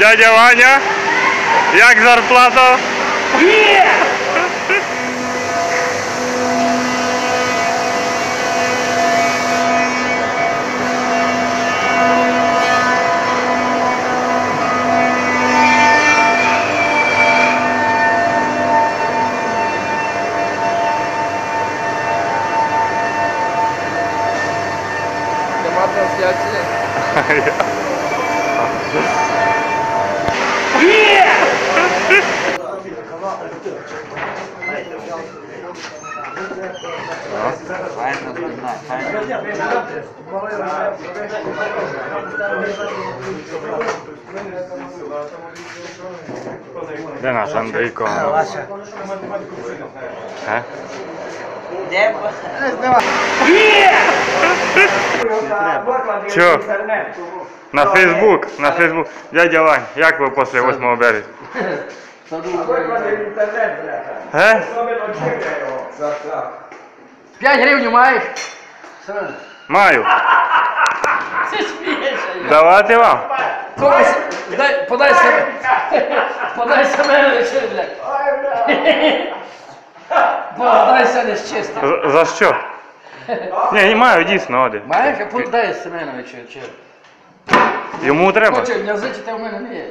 Дядя Ваня, як зарплата? Нема трансляції. Правильно Де наш Андрійко? Е? Де Чо? На Фейсбук, на Фейсбук. Дядя Вань, як ви після 8 березня? Е? 5 гривень маєш? Маю. Це смієшся. Давати вам? Подай, дай, подай себе. Подай себе лише, блядь. Подай не з чисто. За- За що? Ні, не маю, дійсно, один. Маєш, а подай Семеновичу, чи? Йому треба. Хоче, м'язичити в мене не є.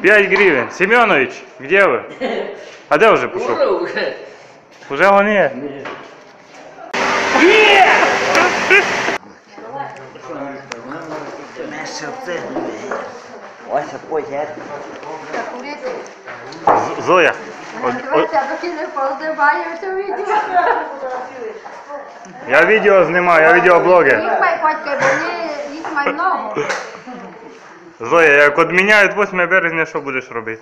5 гривень. Семенович, де ви? А де вже пішов? Ура, уже. Уже він є. Ні. Меше це. Ось поїде. З- Зоя. от- от- Дивися, доки не позиваєшся відео. Я відео знімаю, я відеоблогер. Їх має батька, бо вони, їх має много. Зоя, як відміняють 8 березня, що будеш робити?